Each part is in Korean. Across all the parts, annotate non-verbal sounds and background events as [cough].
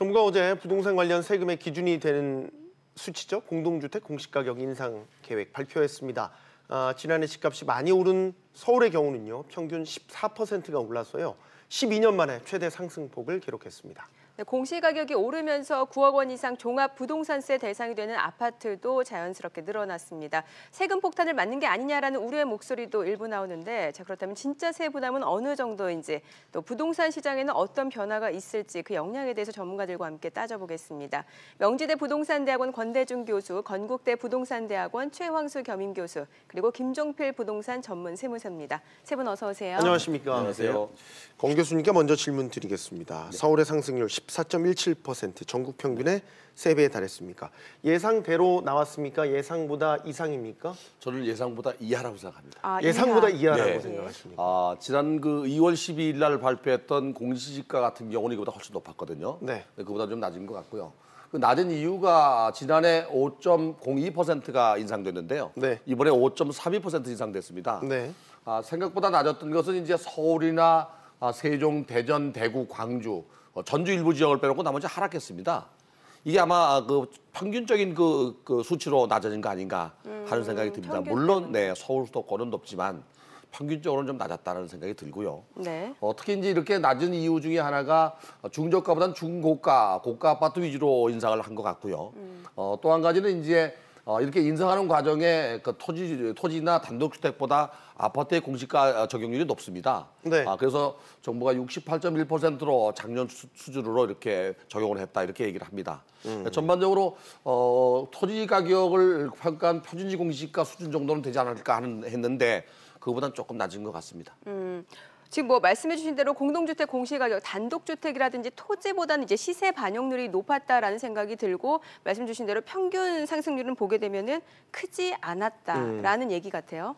정부가 어제 부동산 관련 세금의 기준이 되는 수치죠. 공동주택 공시가격 인상 계획 발표했습니다. 아, 지난해 집값이 많이 오른 서울의 경우는요. 평균 14%가 올라서요. 12년 만에 최대 상승폭을 기록했습니다. 네, 공시가격이 오르면서 9억 원 이상 종합 부동산세 대상이 되는 아파트도 자연스럽게 늘어났습니다. 세금 폭탄을 맞는 게 아니냐라는 우려의 목소리도 일부 나오는데 자 그렇다면 진짜 세 부담은 어느 정도인지 또 부동산 시장에는 어떤 변화가 있을지 그 역량에 대해서 전문가들과 함께 따져보겠습니다. 명지대 부동산대학원 권대중 교수, 건국대 부동산대학원 최황수 겸임 교수 그리고 김종필 부동산 전문 세무사입니다. 세 분 어서 오세요. 안녕하십니까. 안녕하세요. 권 교수님께 먼저 질문 드리겠습니다. 서울의 상승률 14.17% 전국 평균의 세 배에 달했습니까? 예상대로 나왔습니까? 예상보다 이상입니까? 저는 예상보다 이하라고 생각합니다. 아, 예상보다 이하. 이하라고 네. 생각하십니까? 아, 지난 그 2월 12일 날 발표했던 공시지가 같은 경우는 이보다 훨씬 높았거든요. 네. 그보다 좀 낮은 것 같고요. 그 낮은 이유가 지난해 5.02%가 인상됐는데요. 네. 이번에 5.32% 인상됐습니다. 네. 아, 생각보다 낮았던 것은 이제 서울이나 아, 세종, 대전, 대구, 광주, 어, 전주 일부 지역을 빼놓고 나머지 하락했습니다. 이게 아마 그 평균적인 그, 그 수치로 낮아진 거 아닌가 하는 생각이 듭니다. 물론 네 서울 수도권은 높지만 평균적으로는 좀 낮았다는 생각이 들고요. 네. 어, 특히 이제 이렇게 낮은 이유 중에 하나가 중저가보다는 중고가, 고가 아파트 위주로 인상을 한 것 같고요. 어, 또 한 가지는 이제 어, 이렇게 인상하는 과정에 그 토지, 토지나 단독주택보다 아파트의 공시가 적용률이 높습니다. 네. 아, 그래서 정부가 68.1%로 작년 수, 수준으로 이렇게 적용을 했다 이렇게 얘기를 합니다. 전반적으로 어, 토지 가격을 평가한 표준지 공시가 수준 정도는 되지 않을까 하는 했는데 그보다는 조금 낮은 것 같습니다. 지금 뭐 말씀해 주신 대로 공동주택 공시가격, 단독주택이라든지 토지보다는 이제 시세 반영률이 높았다라는 생각이 들고 말씀 주신 대로 평균 상승률은 보게 되면은 크지 않았다라는 얘기 같아요.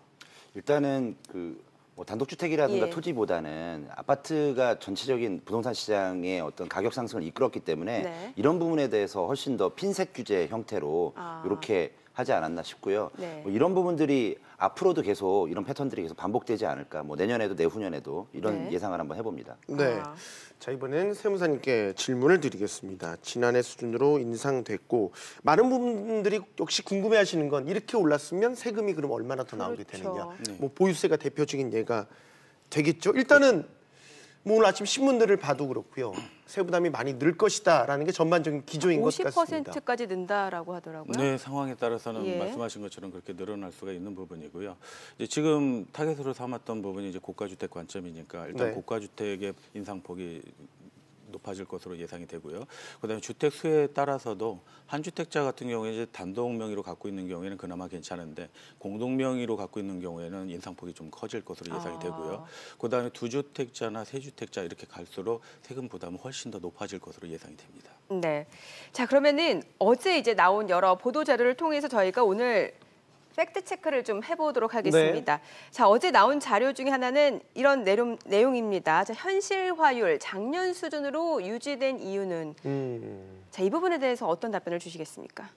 일단은 그 뭐 단독주택이라든가 예. 토지보다는 아파트가 전체적인 부동산 시장의 어떤 가격 상승을 이끌었기 때문에 네. 이런 부분에 대해서 훨씬 더 핀셋 규제 형태로 아. 이렇게 하지 않았나 싶고요. 네. 뭐 이런 부분들이 앞으로도 계속 이런 패턴들이 계속 반복되지 않을까. 뭐 내년에도 내후년에도 이런 네. 예상을 한번 해봅니다. 네. 아. 자 이번엔 세무사님께 질문을 드리겠습니다. 지난해 수준으로 인상됐고 많은 분들이 역시 궁금해하시는 건 이렇게 올랐으면 세금이 그럼 얼마나 더 나오게 그렇죠. 되느냐. 뭐 보유세가 대표적인 예가 되겠죠. 일단은 뭐 오늘 아침 신문들을 봐도 그렇고요. 세부담이 많이 늘 것이다라는 게 전반적인 기조인 것 같습니다. 50%까지 는다라고 하더라고요. 네, 상황에 따라서는 예. 말씀하신 것처럼 그렇게 늘어날 수가 있는 부분이고요. 이제 지금 타겟으로 삼았던 부분이 이제 고가주택 관점이니까 일단 네. 고가주택의 인상폭이 높아질 것으로 예상이 되고요. 그다음에 주택 수에 따라서도 한 주택자 같은 경우에 이제 단독 명의로 갖고 있는 경우에는 그나마 괜찮은데 공동 명의로 갖고 있는 경우에는 인상폭이 좀 커질 것으로 예상이 아. 되고요. 그다음에 두 주택자나 세 주택자 이렇게 갈수록 세금 부담은 훨씬 더 높아질 것으로 예상이 됩니다. 네. 자, 그러면은 어제 이제 나온 여러 보도 자료를 통해서 저희가 오늘 팩트 체크를 좀 해보도록 하겠습니다. 자, 어제 나온 자료 중에 하나는 이런 내용, 내용입니다. 자, 현실화율 작년 수준으로 유지된 이유는 음. 자, 이 부분에 대해서 어떤 답변을 주시겠습니까?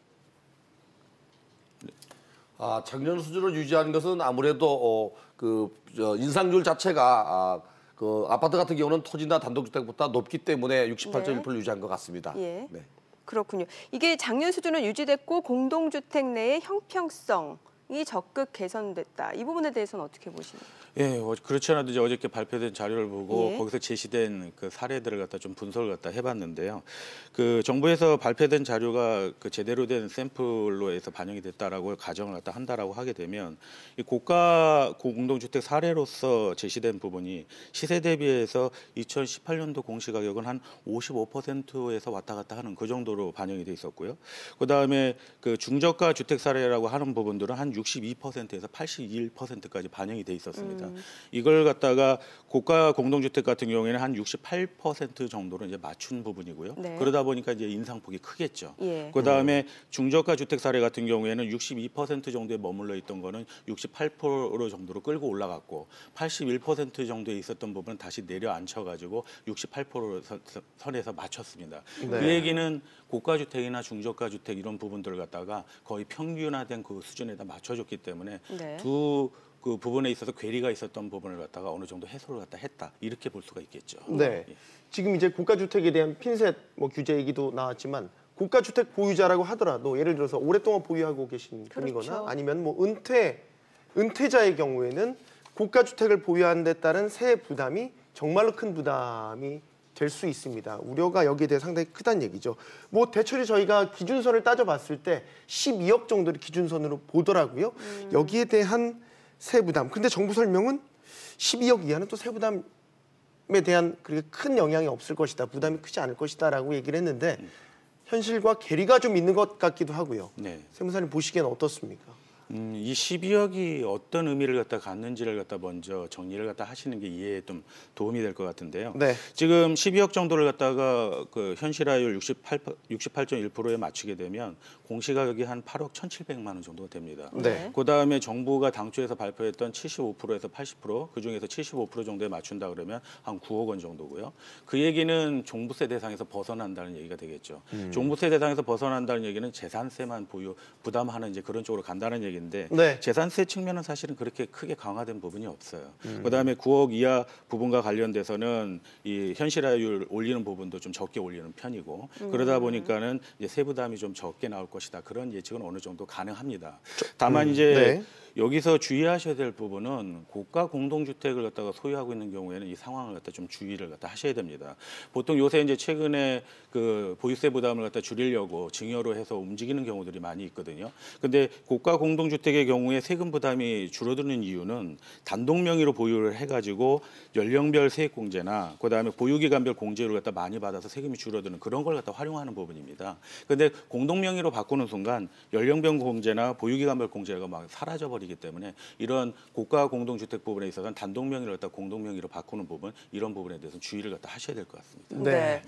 아, 작년 수준을 유지하는 것은 아무래도 어, 그 저, 인상률 자체가 아, 그 아파트 같은 경우는 토지나 단독주택보다 높기 때문에 68.1% 유지한 것 같습니다. 예. 네. 그렇군요. 이게 작년 수준은 유지됐고 공동주택 내의 형평성 이 적극 개선됐다. 이 부분에 대해서는 어떻게 보시나요? 예, 어, 그렇지 않아도 이제 어저께 발표된 자료를 보고 예. 거기서 제시된 그 사례들을 갖다 좀 분석을 갖다 해봤는데요. 그 정부에서 발표된 자료가 그 제대로 된 샘플로 해서 반영이 됐다라고 가정을 갖다 한다라고 하게 되면 이 고가 공동주택 사례로서 제시된 부분이 시세 대비해서 2018년도 공시가격은 한 55%에서 왔다 갔다 하는 그 정도로 반영이 돼 있었고요. 그 다음에 그 중저가 주택 사례라고 하는 부분들은 한 62%에서 81%까지 반영이 돼 있었습니다. 이걸 갖다가 고가 공동주택 같은 경우에는 한 68% 정도로 이제 맞춘 부분이고요. 네. 그러다 보니까 이제 인상폭이 크겠죠. 예. 그 다음에 중저가 주택 사례 같은 경우에는 62% 정도에 머물러 있던 거는 68% 정도로 끌고 올라갔고 81% 정도에 있었던 부분은 다시 내려앉혀가지고 68% 선, 선에서 맞췄습니다. 그 네. 얘기는 고가 주택이나 중저가 주택 이런 부분들을 갖다가 거의 평균화된 그 수준에다 맞춰줬기 때문에 네. 두그 부분에 있어서 괴리가 있었던 부분을 갖다가 어느 정도 해소를 갖다 했다 이렇게 볼 수가 있겠죠. 네. 예. 지금 이제 고가 주택에 대한 핀셋 뭐 규제 얘기도 나왔지만 고가 주택 보유자라고 하더라도 예를 들어서 오랫동안 보유하고 계신 분이거나 그렇죠. 아니면 뭐 은퇴 은퇴자의 경우에는 고가 주택을 보유하는 데 따른 세액 부담이 정말로 큰 부담이 될 수 있습니다. 우려가 여기에 대해 상당히 크다는 얘기죠. 뭐 대체로 저희가 기준선을 따져봤을 때 12억 정도를 기준선으로 보더라고요. 여기에 대한 세 부담. 근데 정부 설명은 12억 이하는 또 세 부담 에 대한 그렇게 큰 영향이 없을 것이다. 부담이 크지 않을 것이다 라고 얘기를 했는데 현실과 괴리가 좀 있는 것 같기도 하고요. 네. 세무사님 보시기에는 어떻습니까? 음, 이 12억이 어떤 의미를 갖다 갖는지를 갖다 먼저 정리를 갖다 하시는 게 이해에 좀 도움이 될 것 같은데요. 네. 지금 12억 정도를 갖다가 그 현실화율 68 68.1%에 맞추게 되면 공시가격이 한 8억 1,700만 원 정도가 됩니다. 네. 그 다음에 정부가 당초에서 발표했던 75%에서 80%, 그 중에서 75% 정도에 맞춘다 그러면 한 9억 원 정도고요. 그 얘기는 종부세 대상에서 벗어난다는 얘기가 되겠죠. 음. 종부세 대상에서 벗어난다는 얘기는 재산세만 보유 부담하는 이제 그런 쪽으로 간다는 얘기 인데 네. 재산세 측면은 사실은 그렇게 크게 강화된 부분이 없어요. 음. 그다음에 9억 이하 부분과 관련돼서는 이 현실화율 올리는 부분도 좀 적게 올리는 편이고 그러다 보니까는 이제 세부담이 좀 적게 나올 것이다 그런 예측은 어느 정도 가능합니다. 다만 이제 네. 여기서 주의하셔야 될 부분은 고가 공동주택을 갖다가 소유하고 있는 경우에는 이 상황을 갖다 좀 주의를 갖다 하셔야 됩니다. 보통 요새 이제 최근에 그 보유세 부담을 갖다 줄이려고 증여로 해서 움직이는 경우들이 많이 있거든요. 근데 고가 공동 주택의 경우에 세금 부담이 줄어드는 이유는 단독 명의로 보유를 해가지고 연령별 세액 공제나 그다음에 보유기간별 공제를 갖다 많이 받아서 세금이 줄어드는 그런 걸 갖다 활용하는 부분입니다. 근데 공동 명의로 바꾸는 순간 연령별 공제나 보유기간별 공제가 막 사라져 버리기 때문에 이런 고가 공동주택 부분에 있어서는 단독 명의를 갖다 공동 명의로 바꾸는 부분 이런 부분에 대해서 주의를 갖다 하셔야 될 것 같습니다. 네.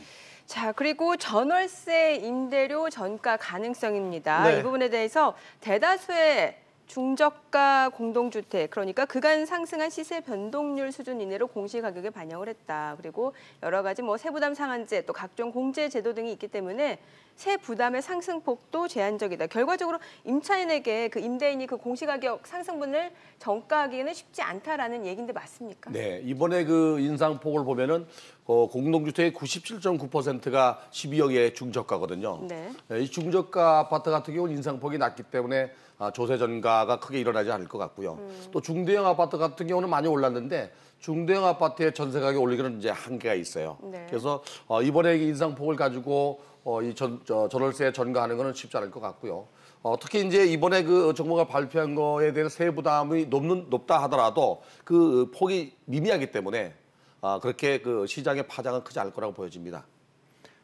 자, 그리고 전월세 임대료 전가 가능성입니다. 네. 이 부분에 대해서 대다수의 중저가 공동주택, 그러니까 그간 상승한 시세 변동률 수준 이내로 공시가격에 반영을 했다. 그리고 여러 가지 뭐 세부담 상한제, 또 각종 공제 제도 등이 있기 때문에 세 부담의 상승폭도 제한적이다. 결과적으로 임차인에게 그 임대인이 그 공시가격 상승분을 전가하기는 쉽지 않다라는 얘기인데 맞습니까? 네, 이번에 그 인상폭을 보면은 어, 공동주택의 97.9%가 12억의 중저가거든요. 네. 네, 이 중저가 아파트 같은 경우는 인상폭이 낮기 때문에 아, 조세 전가가 크게 일어나지 않을 것 같고요. 음. 또 중대형 아파트 같은 경우는 많이 올랐는데 중대형 아파트의 전세 가격 올리기는 이제 한계가 있어요. 네. 그래서 어, 이번에 이 인상폭을 가지고 어, 이 전, 저, 전월세 전가하는 거는 쉽지 않을 것 같고요. 어, 특히 이제 이번에 그 정부가 발표한 거에 대해서 세부 부담이 높는 높다 하더라도 그 폭이 미미하기 때문에 아, 그렇게 그 시장의 파장은 크지 않을 거라고 보여집니다.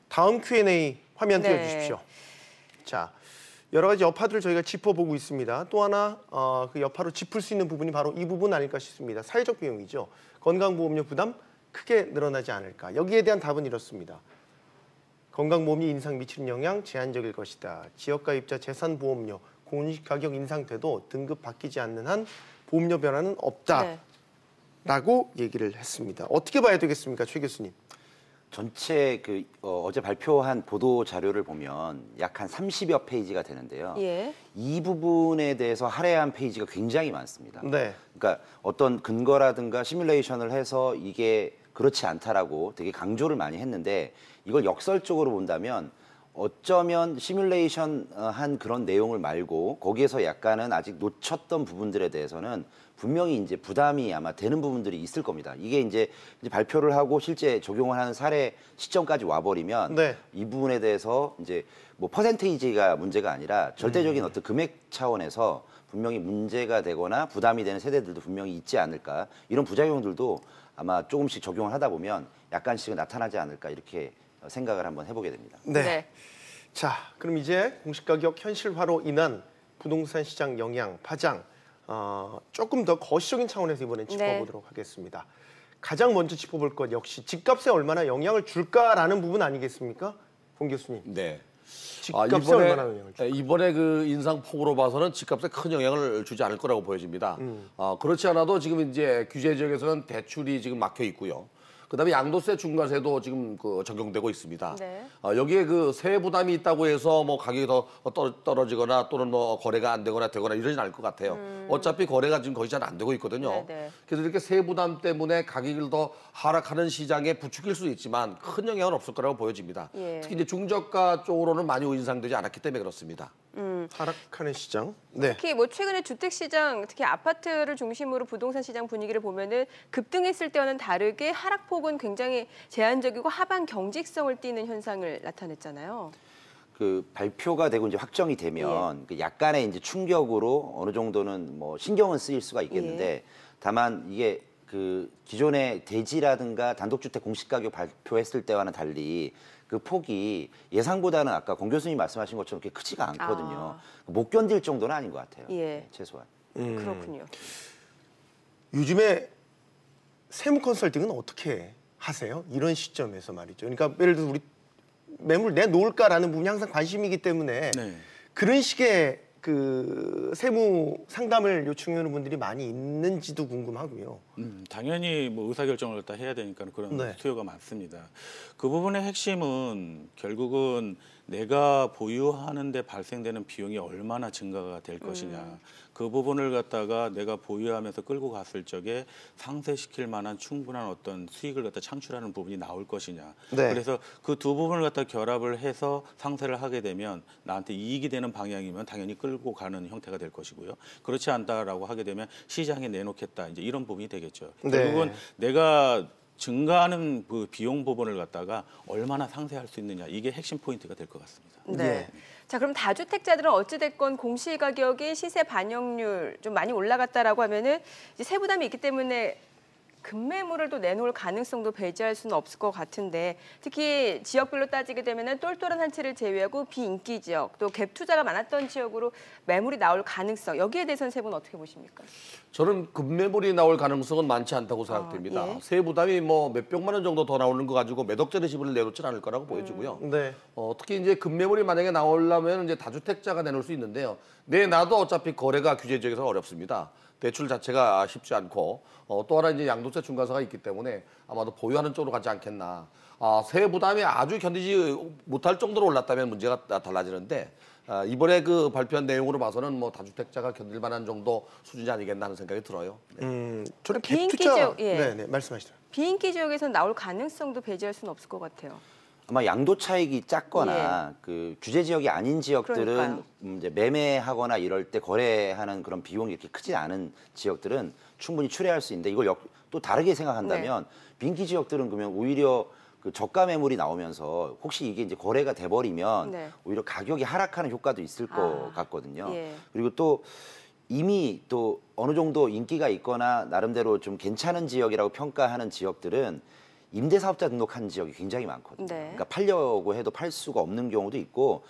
다음 Q&A 화면 네. 띄워주십시오. 자, 여러 가지 여파들을 저희가 짚어보고 있습니다. 또 하나 어, 그 여파로 짚을 수 있는 부분이 바로 이 부분 아닐까 싶습니다. 사회적 비용이죠. 건강보험료 부담 크게 늘어나지 않을까. 여기에 대한 답은 이렇습니다. 건강보험료 인상 미치는 영향 제한적일 것이다. 지역가입자 재산보험료 공시가격 인상돼도 등급 바뀌지 않는 한 보험료 변화는 없다. 네. 라고 얘기를 했습니다. 어떻게 봐야 되겠습니까, 최 교수님? 전체 그 어, 제 발표한 보도 자료를 보면 약 한 30여 페이지가 되는데요. 예. 이 부분에 대해서 할애한 페이지가 굉장히 많습니다. 네. 그러니까 어떤 근거라든가 시뮬레이션을 해서 이게 그렇지 않다라고 되게 강조를 많이 했는데 이걸 역설적으로 본다면 어쩌면 시뮬레이션 어, 한 그런 내용을 말고 거기에서 약간은 아직 놓쳤던 부분들에 대해서는 분명히 이제 부담이 아마 되는 부분들이 있을 겁니다. 이게 이제, 이제 발표를 하고 실제 적용을 하는 사례 시점까지 와버리면 네. 이 부분에 대해서 이제 뭐 퍼센테이지가 문제가 아니라 절대적인 어떤 금액 차원에서 분명히 문제가 되거나 부담이 되는 세대들도 분명히 있지 않을까 이런 부작용들도 아마 조금씩 적용을 하다 보면 약간씩은 나타나지 않을까 이렇게 생각을 한번 해보게 됩니다. 네. 자, 그럼 이제 공시가격 현실화로 인한 부동산 시장 영향, 파장 어, 조금 더 거시적인 차원에서 이번엔 네. 짚어보도록 하겠습니다. 가장 먼저 짚어볼 것 역시 집값에 얼마나 영향을 줄까라는 부분 아니겠습니까, 봉 교수님? 네. 집값에 아, 얼마나 영향을 줄까? 예, 이번에 그 인상폭으로 봐서는 집값에 큰 영향을 주지 않을 거라고 보여집니다. 음. 어, 그렇지 않아도 지금 이제 규제 지역에서는 대출이 지금 막혀 있고요. 그다음에 양도세 중과세도 지금 그 적용되고 있습니다. 네. 어, 여기에 그 세액 부담이 있다고 해서 뭐 가격이 더 떨- 떨어지거나 또는 뭐 거래가 안 되거나 되거나 이러진 않을 것 같아요. 어차피 거래가 지금 거의 잘 안 되고 있거든요. 음. 네네. 그래서 이렇게 세액 부담 때문에 가격을 더 하락하는 시장에 부추길 수 있지만 큰 영향은 없을 거라고 보여집니다. 예. 특히 이제 중저가 쪽으로는 많이 인상되지 않았기 때문에 그렇습니다. 하락하는 시장. 네. 특히 뭐 최근에 주택 시장, 특히 아파트를 중심으로 부동산 시장 분위기를 보면은 급등했을 때와는 다르게 하락폭은 굉장히 제한적이고 하반 경직성을 띠는 현상을 나타냈잖아요. 그 발표가 되고 이제 확정이 되면 그 약간의 이제 충격으로 어느 정도는 뭐 신경은 쓰일 수가 있겠는데 다만 이게 그 기존의 대지라든가 단독주택 공시가격 발표했을 때와는 달리 그 폭이 예상보다는 아까 공 교수님 말씀하신 것처럼 그렇게 크지가 않거든요. 못 견딜 정도는 아닌 것 같아요. 예. 네, 최소한. 그렇군요. 요즘에 세무 컨설팅은 어떻게 하세요? 이런 시점에서 말이죠. 그러니까 예를 들어 우리 매물 내놓을까라는 부분이 항상 관심이기 때문에 네. 그런 식의 그 세무 상담을 요청하는 분들이 많이 있는지도 궁금하고요. 음, 당연히 뭐 의사 결정을 갖다 해야 되니까 그런 네. 수요가 많습니다. 그 부분의 핵심은 결국은 내가 보유하는데 발생되는 비용이 얼마나 증가가 될 것이냐. 그 부분을 갖다가 내가 보유하면서 끌고 갔을 적에 상쇄시킬 만한 충분한 어떤 수익을 갖다 창출하는 부분이 나올 것이냐. 네. 그래서 그 두 부분을 갖다 결합을 해서 상세를 하게 되면 나한테 이익이 되는 방향이면 당연히 끌고 가는 형태가 될 것이고요. 그렇지 않다라고 하게 되면 시장에 내놓겠다. 이제 이런 부분이 되겠죠. 네. 결국은 내가 증가하는 그 비용 부분을 갖다가 얼마나 상세할 수 있느냐 이게 핵심 포인트가 될 것 같습니다. 네. 예. 자, 그럼 다주택자들은 어찌 됐건 공시 가격이 시세 반영률 좀 많이 올라갔다라고 하면은 이제 세부담이 있기 때문에 급매물을 또 내놓을 가능성도 배제할 수는 없을 것 같은데 특히 지역별로 따지게 되면은 똘똘한 한 채를 제외하고 비인기 지역 또 갭 투자가 많았던 지역으로 매물이 나올 가능성 여기에 대해서는 세 분 어떻게 보십니까? 저는 급매물이 나올 가능성은 많지 않다고 생각됩니다. 아, 예. 세부 부담이 뭐 몇 백만 원 정도 더 나오는 거 가지고 몇 억짜리 집을 내놓지는 않을 거라고 보여지고요. 네. 어, 특히 이제 급매물이 만약에 나오려면 이제 다주택자가 내놓을 수 있는데요. 내놔도 어차피 거래가 규제 지역에서 어렵습니다. 대출 자체가 쉽지 않고 어, 또 하나 이제 양도세 중과사가 있기 때문에 아마도 보유하는 쪽으로 가지 않겠나. 아, 세부 부담이 아주 견디지 못할 정도로 올랐다면 문제가 다- 달라지는데 아, 이번에 그 발표한 내용으로 봐서는 뭐 다주택자가 견딜 만한 정도 수준이 아니겠나 하는 생각이 들어요. 음, 저는 비인기 갭투자 지역, 예. 네, 네, 말씀하시죠. 비인기 지역에서는 나올 가능성도 배제할 수는 없을 것 같아요. 아마 양도 차익이 작거나 그 규제 지역이 아닌 지역들은 예. 그러니까요. 음, 이제 매매하거나 이럴 때 거래하는 그런 비용이 이렇게 크지 않은 지역들은 충분히 출애할 수 있는데 이걸 역, 또 다르게 생각한다면 네. 빈기 지역들은 그러면 오히려 그 저가 매물이 나오면서 혹시 이게 이제 거래가 돼버리면 네. 오히려 가격이 하락하는 효과도 있을 것 아, 같거든요. 예. 그리고 또 이미 또 어느 정도 인기가 있거나 나름대로 좀 괜찮은 지역이라고 평가하는 지역들은 임대 사업자 등록한 지역이 굉장히 많거든요. 네. 그러니까 팔려고 해도 팔 수가 없는 경우도 있고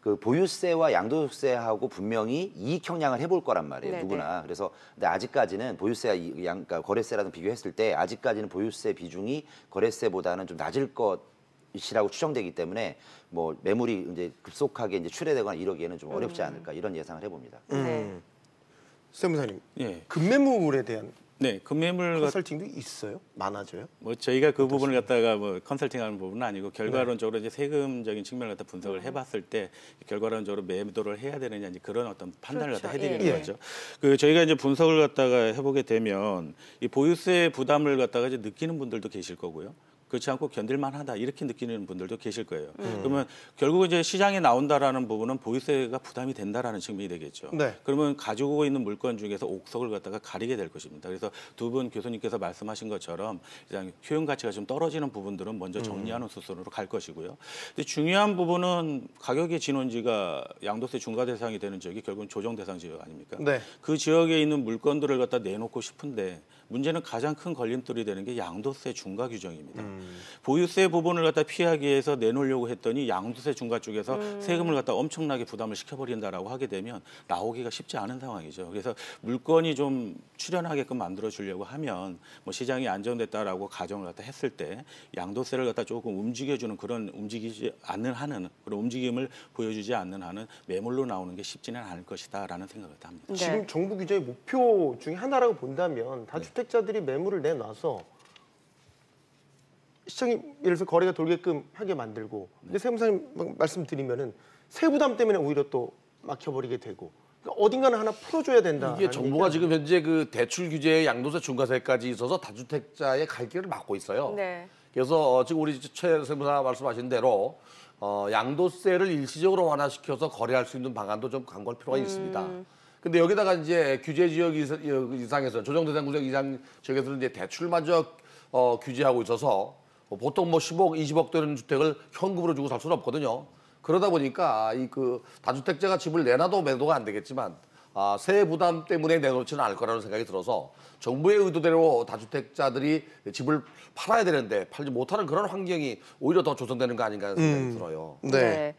그 보유세와 양도세하고 분명히 이익 형량을 해볼 거란 말이에요. 네네. 누구나. 그래서 근데 아직까지는 보유세와 이- 양, 그러니까 거래세라든 비교했을 때 아직까지는 보유세 비중이 거래세보다는 좀 낮을 것이라고 추정되기 때문에 뭐 매물이 이제 급속하게 이제 출회되거나 이러기에는 좀 어렵지 않을까 이런 예상을 해봅니다. 네. 세무사님, 예. 급매물에 대한 네, 금매물 같 컨설팅도 있어요? 많아져요? 뭐 저희가 그 부분을 갖다가 뭐 컨설팅하는 부분은 아니고 네. 결과론적으로 이제 세금적인 측면을 갖다 분석을 해봤을 때 결과론적으로 매도를 해야 되느냐 이제 그런 어떤 판단을 그렇죠. 갖다 해드리는 예. 거죠. 그 저희가 이제 분석을 갖다가 해보게 되면 이 보유세 부담을 갖다가 이제 느끼는 분들도 계실 거고요. 그렇지 않고 견딜만하다 이렇게 느끼는 분들도 계실 거예요. 음. 그러면 결국 이제 시장에 나온다라는 부분은 보유세가 부담이 된다라는 측면이 되겠죠. 네. 그러면 가지고 있는 물건 중에서 옥석을 갖다가 가리게 될 것입니다. 그래서 두 분 교수님께서 말씀하신 것처럼 일단 효용 가치가 좀 떨어지는 부분들은 먼저 정리하는 수순으로 갈 것이고요. 근데 중요한 부분은 가격의 진원지가 양도세 중과 대상이 되는 지역이 결국은 조정 대상 지역 아닙니까? 네. 그 지역에 있는 물건들을 갖다 내놓고 싶은데 문제는 가장 큰 걸림돌이 되는 게 양도세 중과 규정입니다. 보유세 부분을 갖다 피하기 위해서 내놓으려고 했더니 양도세 중과 쪽에서 세금을 갖다 엄청나게 부담을 시켜버린다라고 하게 되면 나오기가 쉽지 않은 상황이죠. 그래서 물건이 좀 출연하게끔 만들어 주려고 하면 뭐 시장이 안정됐다라고 가정을 갖다 했을 때 양도세를 갖다 조금 움직여주는 그런 움직이지 않는 한은 그런 움직임을 보여주지 않는 한은 매물로 나오는 게 쉽지는 않을 것이다라는 생각을 합니다. 네. 지금 정부 규제의 목표 중에 하나라고 본다면 다주 택자들이 매물을 내놔서 시장이 예를 들어서 거래가 돌게끔 하게 만들고 근데 세무사님 막 말씀드리면은 세부담 때문에 오히려 또 막혀버리게 되고 그러니까 어딘가는 하나 풀어줘야 된다. 이게 정부가 지금 현재 그 대출 규제에 양도세 중과세까지 있어서 다주택자의 갈 길을 막고 있어요. 네. 그래서 어, 지금 우리 최 세무사 말씀하신 대로 어, 양도세를 일시적으로 완화시켜서 거래할 수 있는 방안도 좀 강구할 필요가 있습니다. 근데 여기다가 이제 규제 지역 이상에서 조정 대상 구역 이상 지역에서는 이제 대출마저 어, 규제하고 있어서 뭐 보통 뭐 10억, 20억 되는 주택을 현금으로 주고 살 수는 없거든요. 그러다 보니까 이 그 다주택자가 집을 내놔도 매도가 안 되겠지만 아, 세액 부담 때문에 내놓지는 않을 거라는 생각이 들어서 정부의 의도대로 다주택자들이 집을 팔아야 되는데 팔지 못하는 그런 환경이 오히려 더 조성되는 거 아닌가 하는 생각이 들어요. 네.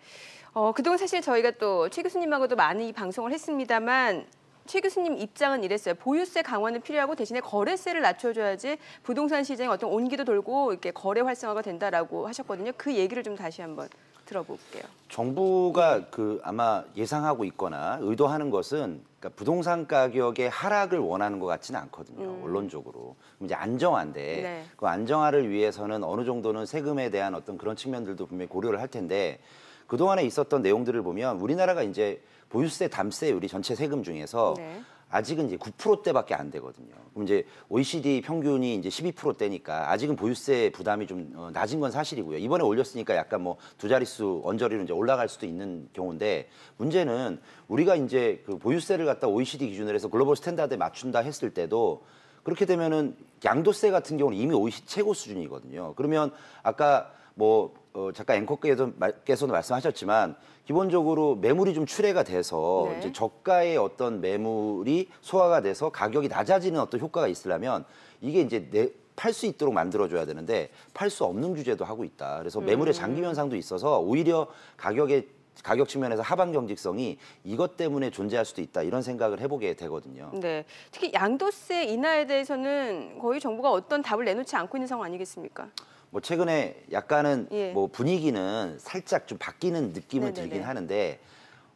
어, 그동안 사실 저희가 또 최 교수님하고도 많이 방송을 했습니다만 최 교수님 입장은 이랬어요. 보유세 강화는 필요하고 대신에 거래세를 낮춰줘야지 부동산 시장에 어떤 온기도 돌고 이렇게 거래 활성화가 된다라고 하셨거든요. 그 얘기를 좀 다시 한번 들어볼게요. 정부가 그 아마 예상하고 있거나 의도하는 것은 그러니까 부동산 가격의 하락을 원하는 것 같지는 않거든요. 원론적으로. 그럼 이제 안정화인데 네. 그 안정화를 위해서는 어느 정도는 세금에 대한 어떤 그런 측면들도 분명히 고려를 할 텐데 그 동안에 있었던 내용들을 보면 우리나라가 이제 보유세, 담세율이 전체 세금 중에서 네. 아직은 이제 9%대밖에 안 되거든요. 그럼 이제 OECD 평균이 이제 12%대니까 아직은 보유세 부담이 좀 어, 낮은 건 사실이고요. 이번에 올렸으니까 약간 뭐 두 자릿수 언저리로 이제 올라갈 수도 있는 경우인데 문제는 우리가 이제 그 보유세를 갖다 OECD 기준으로 해서 global standard에 맞춘다 했을 때도 그렇게 되면은 양도세 같은 경우는 이미 OECD 최고 수준이거든요. 그러면 아까 뭐 어, 잠깐 앵커께서도 말- 말씀하셨지만 기본적으로 매물이 좀 출회가 돼서 네. 이제 저가의 어떤 매물이 소화가 돼서 가격이 낮아지는 어떤 효과가 있으려면 이게 이제 내, 팔수 있도록 만들어줘야 되는데 팔 수 없는 규제도 하고 있다. 그래서 매물의 장기 현상도 있어서 오히려 가격의 가격 측면에서 하방 경직성이 이것 때문에 존재할 수도 있다 이런 생각을 해보게 되거든요. 네. 특히 양도세 인하에 대해서는 거의 정부가 어떤 답을 내놓지 않고 있는 상황 아니겠습니까? 뭐 최근에 약간은 예. 뭐 분위기는 살짝 좀 바뀌는 느낌은 네네네. 들긴 하는데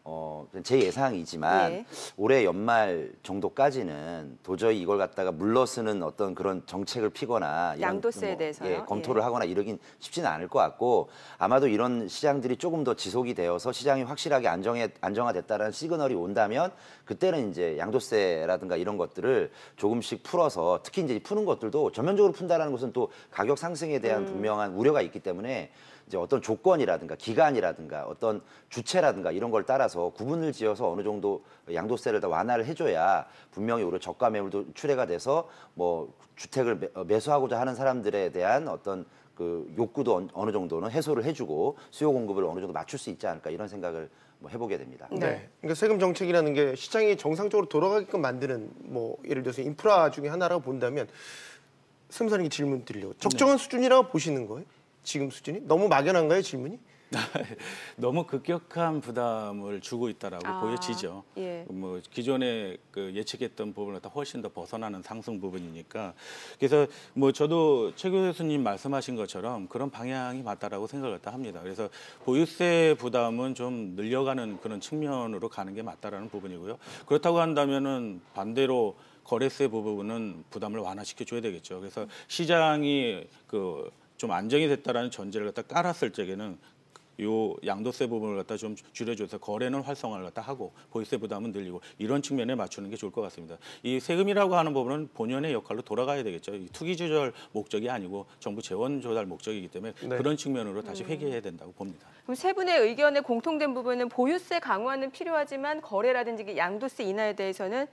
어, 제 예상이지만 예. 올해 연말 정도까지는 도저히 이걸 갖다가 물러서는 어떤 그런 정책을 피거나 양도세에 대해서요? 예, 검토를 예. 하거나 이러긴 쉽지는 않을 것 같고 아마도 이런 시장들이 조금 더 지속이 되어서 시장이 확실하게 안정해 안정화됐다라는 시그널이 온다면 그때는 이제 양도세라든가 이런 것들을 조금씩 풀어서 특히 이제 푸는 것들도 전면적으로 푼다라는 것은 또 가격 상승에 대한 분명한 우려가 있기 때문에 이제 어떤 조건이라든가 기간이라든가 어떤 주체라든가 이런 걸 따라서 구분을 지어서 어느 정도 양도세를 다 완화를 해줘야 분명히 오히려 저가 매물도 출회가 돼서 뭐 주택을 매, 어, 매수하고자 하는 사람들에 대한 어떤 그 욕구도 어느- 정도는 해소를 해주고 수요 공급을 어느 정도 맞출 수 있지 않을까 이런 생각을 뭐 해보게 됩니다. 네. 그러니까 세금 정책이라는 게 시장이 정상적으로 돌아가게끔 만드는 뭐 예를 들어서 인프라 중에 하나라고 본다면 세무사님 질문 드리려고 적정한 수준이라고 보시는 거예요? 지금 수준이 너무 막연한가요 질문이? [laughs] 너무 급격한 부담을 주고 있다라고 아, 보여지죠. 예. 뭐 기존에 그 예측했던 부분을 다 훨씬 더 벗어나는 상승 부분이니까 그래서 뭐 저도 최 교수님 말씀하신 것처럼 그런 방향이 맞다라고 생각을 다 합니다. 그래서 보유세 부담은 좀 늘려가는 그런 측면으로 가는 게 맞다라는 부분이고요. 그렇다고 한다면은 반대로 거래세 부분은 부담을 완화시켜 줘야 되겠죠. 그래서 시장이 그 좀 안정이 됐다라는 전제를 갖다 깔았을 적에는 요 양도세 부분을 갖다 좀 줄여줘서 거래는 활성화를 갖다 하고 보유세 부담은 늘리고 이런 측면에 맞추는 게 좋을 것 같습니다. 이 세금이라고 하는 부분은 본연의 역할로 돌아가야 되겠죠. 이 투기 조절 목적이 아니고 정부 재원 조달 목적이기 때문에 네. 그런 측면으로 다시 회귀해야 된다고 봅니다. 그럼 세 분의 의견에 공통된 부분은 보유세 강화는 필요하지만 거래라든지 그 양도세 인하에 대해서는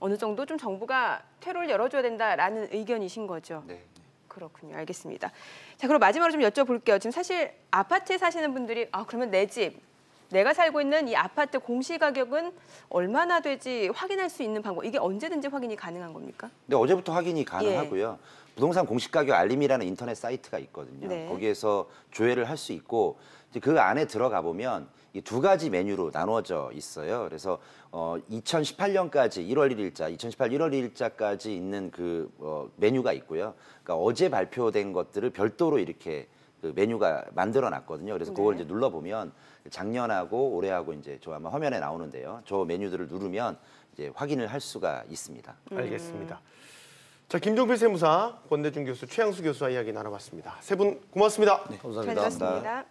어느 정도 좀 정부가 퇴로를 열어줘야 된다라는 의견이신 거죠. 네. 그렇군요. 알겠습니다. 자, 그럼 마지막으로 좀 여쭤볼게요. 지금 사실 아파트에 사시는 분들이 아 그러면 내 집, 내가 살고 있는 이 아파트 공시 가격은 얼마나 되지 확인할 수 있는 방법. 이게 언제든지 확인이 가능한 겁니까? 근데 어제부터 확인이 가능하고요. 부동산 공시가격 알림이라는 인터넷 사이트가 있거든요. 네. 거기에서 조회를 할 수 있고 그 안에 들어가 보면 이 두 가지 메뉴로 나누어져 있어요. 그래서 어 2018년까지 1월 1일자, 2018 1월 1일자까지 있는 그 어, 메뉴가 있고요. 그러니까 어제 발표된 것들을 별도로 이렇게 그 메뉴가 만들어 놨거든요. 그래서 그걸 네. 이제 눌러 보면 작년하고 올해하고 이제 저 아마 화면에 나오는데요. 저 메뉴들을 누르면 이제 확인을 할 수가 있습니다. 알겠습니다. 자, 김종필 세무사, 권대중 교수, 최양수 교수와 이야기 나눠봤습니다. 세 분 고맙습니다. 감사합니다. 잘 들었습니다.